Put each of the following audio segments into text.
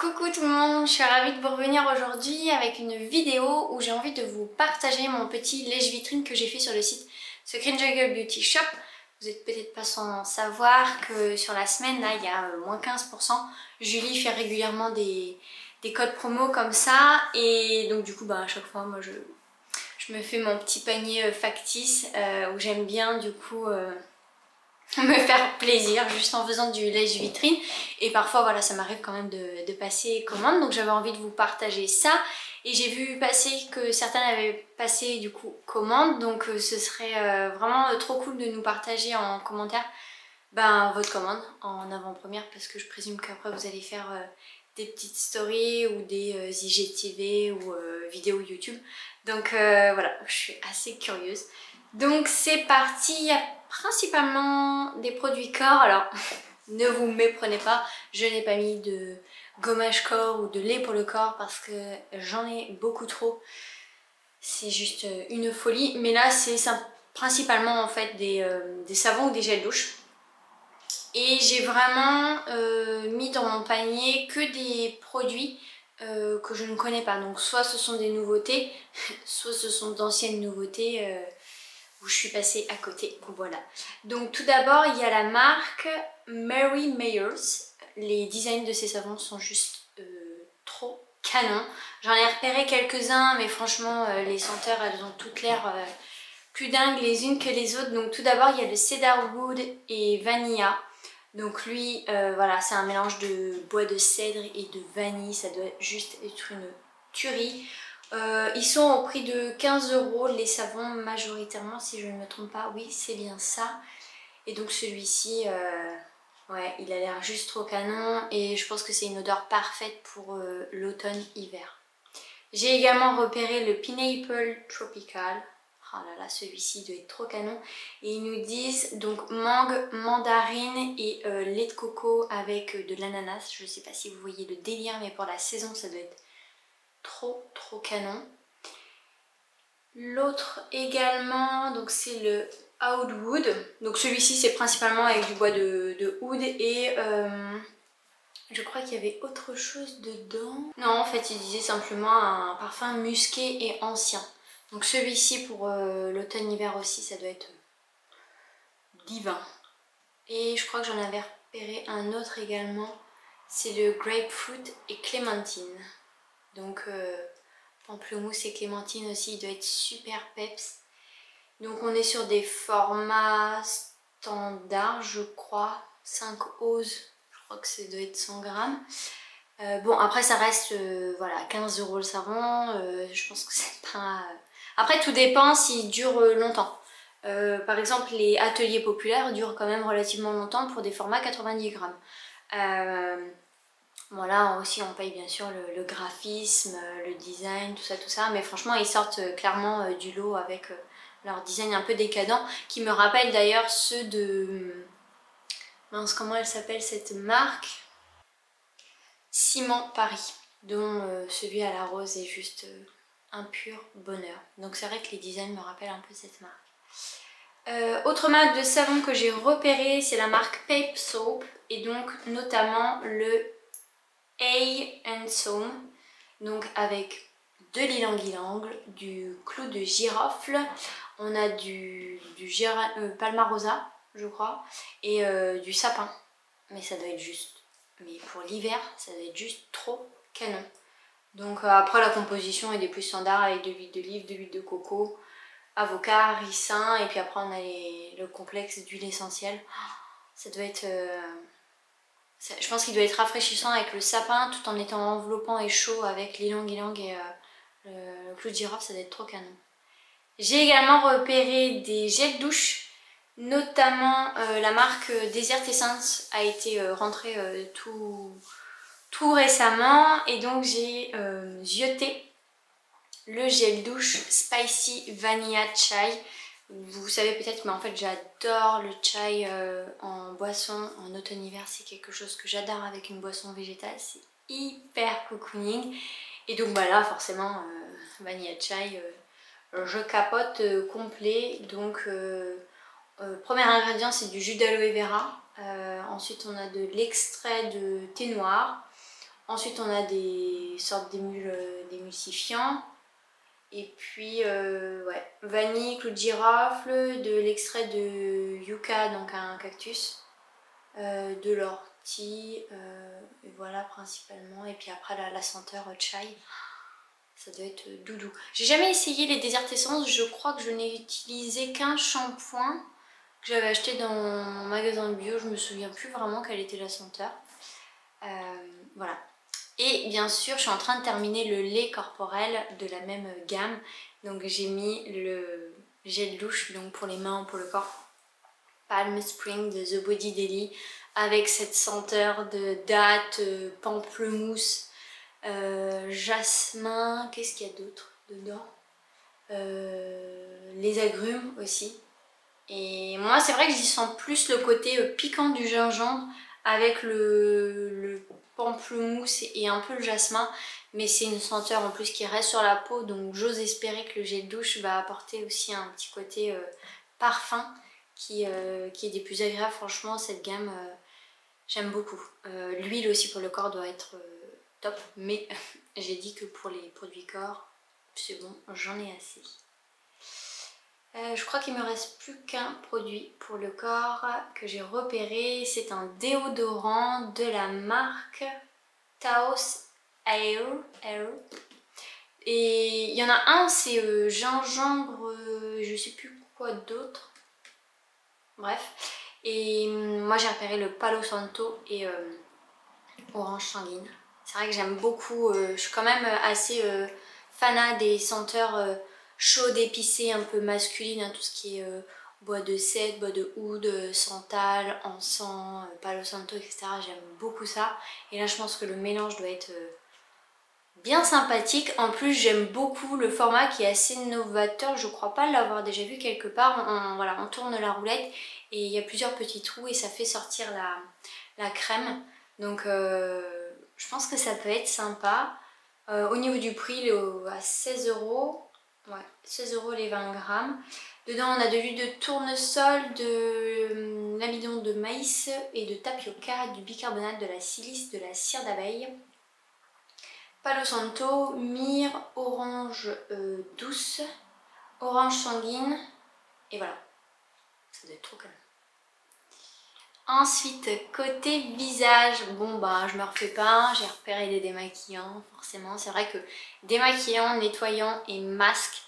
Coucou tout le monde, je suis ravie de vous revenir aujourd'hui avec une vidéo où j'ai envie de vous partager mon petit lèche-vitrine que j'ai fait sur le site Secret Jungle Beauty Shop. Vous êtes peut-être pas sans savoir que sur la semaine, là, il y a euh, moins 15%. Julie fait régulièrement des, codes promo comme ça et donc du coup, bah, à chaque fois, moi, je, je me fais mon petit panier euh, factice euh, où j'aime bien du coup me faire plaisir juste en faisant du lèche-vitrine et parfois voilà ça m'arrive quand même de, passer commande. Donc j'avais envie de vous partager ça. Et j'ai vu passer que certains avaient passé du coup commande. Donc euh, ce serait euh, vraiment euh, trop cool de nous partager en commentaire ben, votre commande en avant-première. Parce que je présume qu'après vous allez faire des petites stories ou des IGTV ou vidéos YouTube. Donc voilà je suis assez curieuse. Donc c'est parti principalement des produits corps. Alors, ne vous méprenez pas, je n'ai pas mis de gommage corps ou de lait pour le corps parce que j'en ai beaucoup trop. C'est juste une folie. Mais là, c'est principalement en fait euh, des, savons ou des gels douche. Et j'ai vraiment euh, mis dans mon panier que des produits euh, que je ne connais pas. Donc soit ce sont des nouveautés, soit ce sont d'anciennes nouveautés où je suis passée à côté. Voilà. Donc tout d'abord, il y a la marque Mary Mayers. Les designs de ces savons sont juste euh, trop canons. J'en ai repéré quelques-uns, mais franchement, euh, les senteurs, elles ont toutes l'air euh, plus dingues les unes que les autres. Donc tout d'abord, il y a le Cedarwood et Vanilla. Donc lui, voilà, c'est un mélange de bois de cèdre et de vanille. Ça doit juste être une tuerie. Euh, ils sont au prix de 15 euros les savons majoritairement si je ne me trompe pas. Oui c'est bien ça. Et donc celui-ci, euh, ouais il a l'air juste trop canon et je pense que c'est une odeur parfaite pour euh, l'automne-hiver. J'ai également repéré le Pineapple Tropical. Oh là là, celui-ci doit être trop canon. Et ils nous disent donc mangue, mandarine et lait de coco avec de l'ananas. Je ne sais pas si vous voyez le délire, mais pour la saison, ça doit être trop trop canon. L'autre également, donc c'est le Outwood. Donc celui-ci c'est principalement avec du bois de, de oud et euh, je crois qu'il y avait autre chose dedans. Non en fait il disait simplement un parfum musqué et ancien. Donc celui-ci pour euh, l'automne-hiver aussi ça doit être divin. Et je crois que j'en avais repéré un autre également. C'est le Grapefruit et Clémentine. Donc euh, pamplemousse et clémentine aussi, il doit être super peps. Donc on est sur des formats standards je crois, 5 oses, je crois que ça doit être 100 grammes. Euh, bon après ça reste euh, voilà 15 euros le savon, je pense que c'est pas... Après tout dépend s'il dure longtemps. par exemple les ateliers populaires durent quand même relativement longtemps pour des formats 90 grammes. Bon là aussi on paye bien sûr le, graphisme, euh, le design, tout ça tout ça, mais franchement ils sortent euh, clairement euh, du lot avec leur design un peu décadent, qui me rappelle d'ailleurs ceux de... Mince, comment elle s'appelle cette marque? Ciment Paris, dont celui à la rose est juste un pur bonheur. Donc c'est vrai que les designs me rappellent un peu cette marque. autre marque de savon que j'ai repéré, c'est la marque Pape Soap, et donc notamment le a and Soam, donc avec de l'ilang-ilang, du clou de girofle, on a du, du euh, palmarosa, je crois, et euh, du sapin. Mais ça doit être juste, mais pour l'hiver, ça doit être juste trop canon. Donc euh, après la composition est des plus standards avec de l'huile d'olive, de l'huile de coco, avocat, ricin, et puis après on a le complexe d'huile essentielle. Ça doit être je pense qu'il doit être rafraîchissant avec le sapin tout en étant enveloppant et chaud avec l'ilang ilang et euh, le, clou de girofle, ça doit être trop canon. J'ai également repéré des gels douche, notamment euh, la marque Desert Essence a été euh, rentrée tout, tout récemment et donc j'ai jeté le gel douche Spicy Vanilla Chai vous savez peut-être, mais en fait j'adore le chai euh, en boisson en automne-hiver. C'est quelque chose que j'adore avec une boisson végétale. C'est hyper cocooning. Et donc bah là forcément, euh, vanilla chai, euh, je capote complet. Donc premier ingrédient c'est du jus d'aloe vera. ensuite on a de l'extrait de thé noir. Ensuite, on a des sortes d'émulsifiants. Et puis, euh, ouais, vanille, clou de girofle, de l'extrait de yucca, donc un cactus, euh, de l'ortie, euh, et voilà principalement. Et puis après, la, la senteur chai, ça doit être doudou. J'ai jamais essayé les déserts essences, je crois que je n'ai utilisé qu'un shampoing que j'avais acheté dans mon magasin bio, je me souviens plus vraiment quelle était la senteur. Et bien sûr, je suis en train de terminer le lait corporel de la même gamme. Donc j'ai mis le gel douche donc pour les mains ou pour le corps. Palm Spring de The Body Daily avec cette senteur de date, euh, pamplemousse, euh, jasmin, qu'est-ce qu'il y a d'autre dedans? Euh, Les agrumes aussi. Et moi c'est vrai que j'y sens plus le côté piquant du gingembre avec le pamplemousse et un peu le jasmin mais c'est une senteur en plus qui reste sur la peau donc j'ose espérer que le gel douche va apporter aussi un petit côté euh, parfum qui, euh, qui, est des plus agréables. Franchement cette gamme euh, j'aime beaucoup. L'huile aussi pour le corps doit être top mais j'ai dit que pour les produits corps c'est bon j'en ai assez euh, je crois qu'il me reste plus qu'un produit pour le corps que j'ai repéré. C'est un déodorant de la marque Taos Air. Et il y en a un, c'est euh, gingembre, euh, je sais plus quoi d'autre. Bref. Et hum, moi j'ai repéré le Palo Santo et orange sanguine. C'est vrai que j'aime beaucoup, je suis quand même assez fanat des senteurs chaude, épicée, un peu masculine, hein, tout ce qui est euh, bois de cèdre, bois de oud, euh, santal, encens, euh, palo santo, etc. J'aime beaucoup ça. Et là, je pense que le mélange doit être bien sympathique. En plus, j'aime beaucoup le format qui est assez novateur. Je crois pas l'avoir déjà vu quelque part. On, voilà, on tourne la roulette et il y a plusieurs petits trous et ça fait sortir la, crème. Donc, je pense que ça peut être sympa. au niveau du prix, il est à 16 euros. Ouais, 16 euros les 20 grammes. Dedans, on a de l'huile de tournesol, de hum, l'amidon de maïs et de tapioca, du bicarbonate, de la silice, de la cire d'abeille. Palo Santo, myrrhe, orange euh, douce, orange sanguine, et voilà. Ça doit être trop calme. Ensuite, côté visage, bon bah je me refais pas, j'ai repéré des démaquillants forcément. C'est vrai que démaquillants, nettoyants et masques,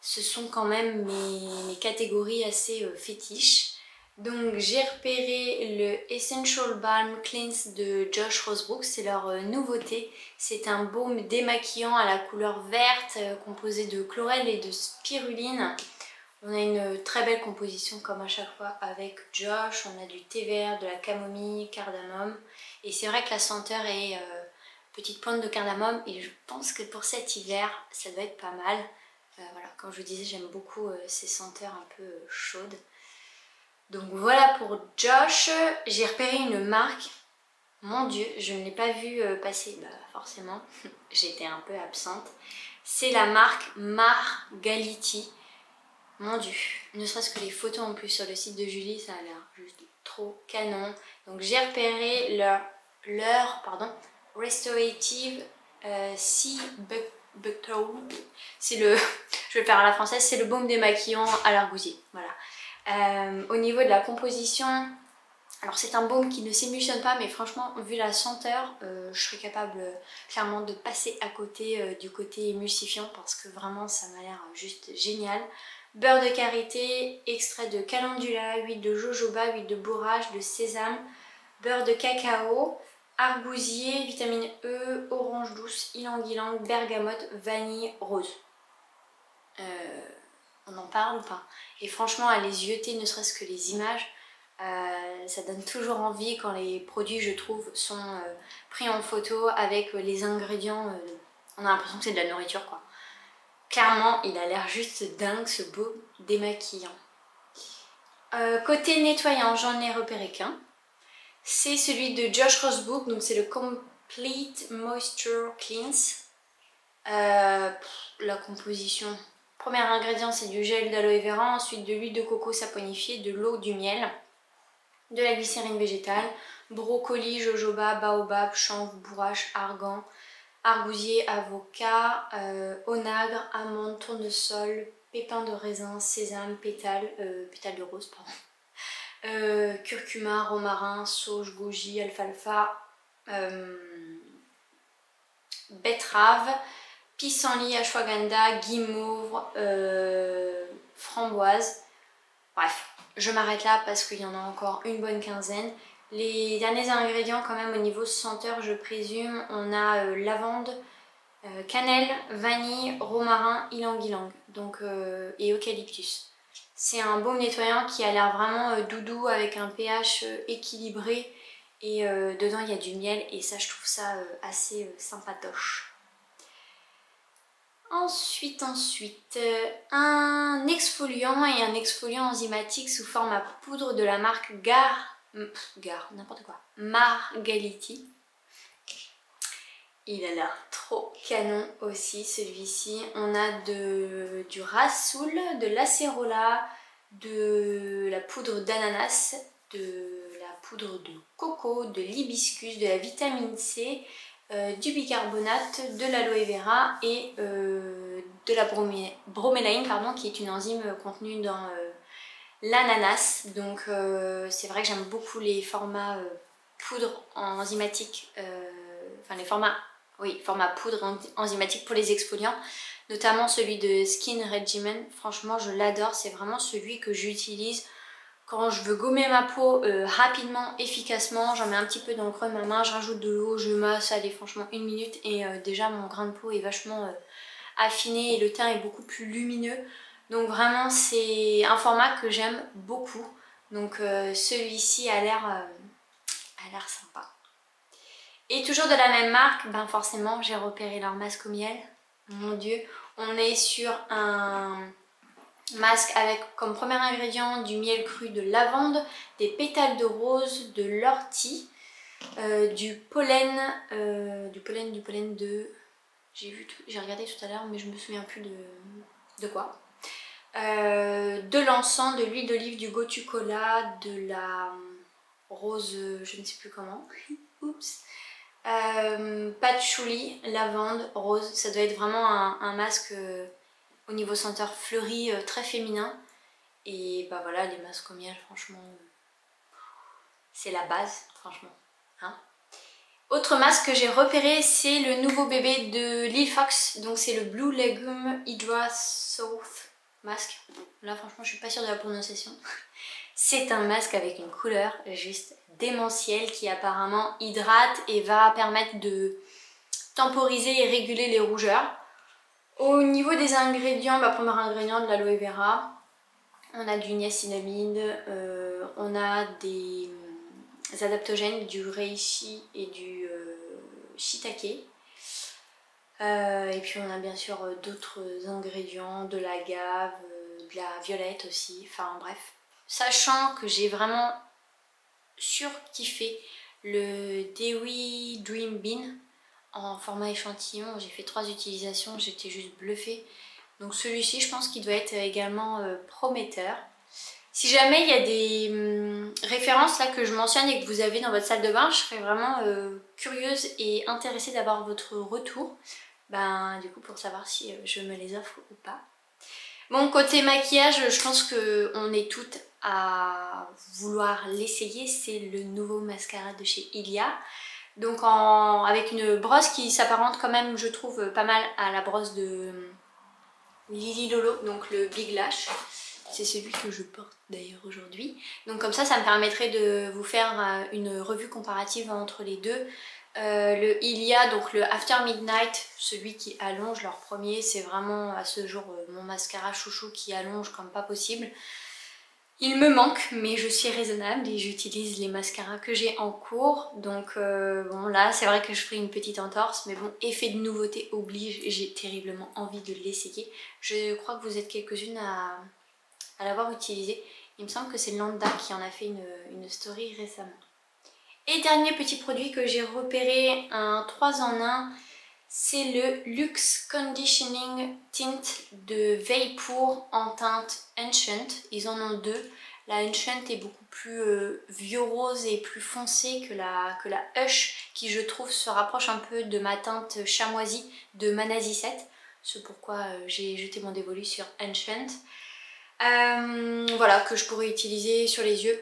ce sont quand même mes, catégories assez euh, fétiches. Donc j'ai repéré le Essential Balm Cleanse de Josh Rosebrook, c'est leur euh, nouveauté. C'est un baume démaquillant à la couleur verte euh, composé de chlorelle et de spiruline. On a une très belle composition comme à chaque fois avec Josh, on a du thé vert, de la camomille, cardamome et c'est vrai que la senteur est euh, petite pointe de cardamome et je pense que pour cet hiver ça doit être pas mal. Euh, voilà, comme je vous disais j'aime beaucoup euh, ces senteurs un peu chaudes. Donc voilà pour Josh, j'ai repéré une marque, mon dieu je ne l'ai pas vu passer, bah forcément j'étais un peu absente. C'est la marque Margaliti. Mon dieu, ne serait-ce que les photos en plus sur le site de Julie, ça a l'air juste trop canon. Donc j'ai repéré leur, pardon, Restorative euh, Sea C'est le, je vais le faire à la française, c'est le baume démaquillant à l'argousier. Voilà. Euh, au niveau de la composition, alors c'est un baume qui ne s'émulsionne pas mais franchement vu la senteur euh, je serais capable clairement de passer à côté du côté émulsifiant parce que vraiment ça m'a l'air juste génial beurre de karité, extrait de calendula, huile de jojoba, huile de bourrage, de sésame, beurre de cacao, argousier, vitamine E, orange douce, ylang-ylang, bergamote, vanille, rose. Euh, on en parle ou pas? Et franchement, à les yeuter, ne serait-ce que les images, euh, ça donne toujours envie quand les produits, je trouve, sont euh, pris en photo avec les ingrédients. on a l'impression que c'est de la nourriture, quoi. Clairement, il a l'air juste dingue ce beau démaquillant. Euh, côté nettoyant, j'en ai repéré qu'un. C'est celui de Josh Rosebook, donc c'est le Complete Moisture Cleanse. Euh, la composition. Premier ingrédient, c'est du gel d'aloe vera, ensuite de l'huile de coco saponifiée, de l'eau, du miel, de la glycérine végétale, brocoli, jojoba, baobab, chanvre, bourrache, argan, argousier, avocat, euh, onagre, amande, tournesol, pépins de raisin, sésame, pétales, euh, de rose, pardon, euh, curcuma, romarin, sauge, goji, alfalfa, betterave, pissenlit, ashwagandha, guimauve, framboise. Bref, je m'arrête là parce qu'il y en a encore une bonne quinzaine. Les derniers ingrédients quand même au niveau senteur je présume, on a euh, lavande, euh, cannelle, vanille, romarin, ylang-ylang donc, euh, et eucalyptus. C'est un baume nettoyant qui a l'air vraiment doudou avec un pH équilibré et dedans il y a du miel et ça je trouve ça assez sympatoche. Ensuite, ensuite, un exfoliant et un exfoliant enzymatique sous forme à poudre de la marque Gar gare, n'importe quoi, Margaliti. Il a l'air trop canon aussi celui-ci. On a de, du rasoul, de l'acérola, de la poudre d'ananas, de la poudre de coco, de l'hibiscus, de la vitamine C, euh, du bicarbonate, de l'aloe vera et euh, de la bromélaïne pardon, qui est une enzyme contenue dans euh, l'ananas. Donc euh, c'est vrai que j'aime beaucoup les formats euh, poudre enzymatique, euh, enfin les formats, oui, format poudre enzymatique pour les exfoliants, notamment celui de Skin Regimen. Franchement, je l'adore, c'est vraiment celui que j'utilise quand je veux gommer ma peau rapidement, efficacement, j'en mets un petit peu dans le creux de ma main, je rajoute de l'eau, je masse, allez franchement une minute et déjà mon grain de peau est vachement affiné et le teint est beaucoup plus lumineux. Donc vraiment c'est un format que j'aime beaucoup. Donc euh, celui-ci a l'air euh, sympa. Et toujours de la même marque, ben forcément j'ai repéré leur masque au miel. Mon dieu, on est sur un masque avec comme premier ingrédient du miel cru de lavande, des pétales de rose, de l'ortie, euh, du pollen, du pollen, du pollen de... J'ai regardé tout à l'heure mais je me souviens plus de, de quoi. Euh, de l'encens, de l'huile d'olive, du gotu-cola, de la rose, je ne sais plus comment, oups, euh, patchouli, lavande, rose, ça doit être vraiment un, masque euh, au niveau senteur fleuri très féminin. Et bah voilà les masques au miel franchement c'est la base franchement hein. autre masque que j'ai repéré c'est le nouveau bébé de Lil Fox. Donc c'est le Blue Legume Hydra South masque. Là franchement je suis pas sûre de la prononciation. C'est un masque avec une couleur juste démentielle qui apparemment hydrate et va permettre de temporiser et réguler les rougeurs. Au niveau des ingrédients, bah, premier ingrédient de l'aloe vera, on a du niacinamide, euh, on a des, adaptogènes, du reishi et du euh, shiitake. Euh, et puis on a bien sûr euh, d'autres ingrédients, de la gave, euh, de la violette aussi, enfin bref. Sachant que j'ai vraiment surkiffé le Dewi Dream Bean en format échantillon, j'ai fait trois utilisations, j'étais juste bluffée. Donc celui-ci je pense qu'il doit être également prometteur. Si jamais il y a des hum, références là que je mentionne et que vous avez dans votre salle de bain, je serais vraiment curieuse et intéressée d'avoir votre retour ben, du coup pour savoir si euh, je me les offre ou pas. Bon, côté maquillage, je pense qu'on est toutes à vouloir l'essayer. C'est le nouveau mascara de chez Ilia. Donc avec une brosse qui s'apparente quand même, je trouve, pas mal à la brosse de Lily Lolo, donc le Big Lash. C'est celui que je porte d'ailleurs aujourd'hui. Donc comme ça, ça me permettrait de vous faire euh, une revue comparative entre les deux. Euh, le Ilia, donc le After Midnight, celui qui allonge leur premier, c'est vraiment à ce jour euh, mon mascara chouchou qui allonge comme pas possible. Il me manque, mais je suis raisonnable et j'utilise les mascaras que j'ai en cours. Donc bon là, c'est vrai que je ferai une petite entorse, mais bon, effet de nouveauté oblige, j'ai terriblement envie de l'essayer. Je crois que vous êtes quelques-unes à, l'avoir utilisé. Il me semble que c'est Landa qui en a fait une story récemment. Et dernier petit produit que j'ai repéré, un 3 en 1, c'est le Luxe Conditioning Tint de Vapor en teinte Ancient. Ils en ont deux. La Enchant est beaucoup plus euh, vieux rose et plus foncé que la, que la Hush qui je trouve se rapproche un peu de ma teinte chamoisie de Manasi 7. C'est pourquoi euh, j'ai jeté mon dévolu sur Enchant. Euh, voilà, que je pourrais utiliser sur les yeux,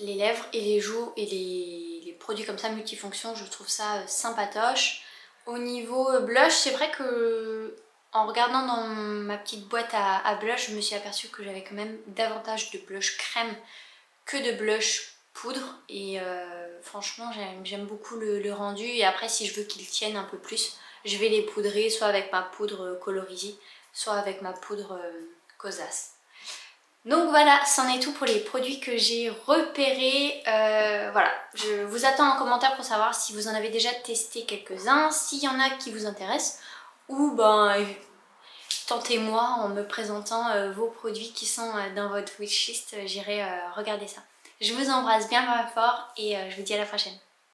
les lèvres et les joues et les, produits comme ça multifonctions. Je trouve ça sympatoche. Au niveau blush, c'est vrai que en regardant dans ma petite boîte à, blush, je me suis aperçue que j'avais quand même davantage de blush crème que de blush poudre. Et euh, franchement, j'aime beaucoup le, rendu. Et après, si je veux qu'ils tiennent un peu plus, je vais les poudrer soit avec ma poudre colorisée, soit avec ma poudre euh, Donc voilà, c'en est tout pour les produits que j'ai repérés. Euh, voilà, je vous attends en commentaire pour savoir si vous en avez déjà testé quelques-uns, s'il y en a qui vous intéressent ou ben tentez-moi en me présentant euh, vos produits qui sont euh, dans votre wishlist, j'irai regarder ça. Je vous embrasse bien fort et je vous dis à la prochaine.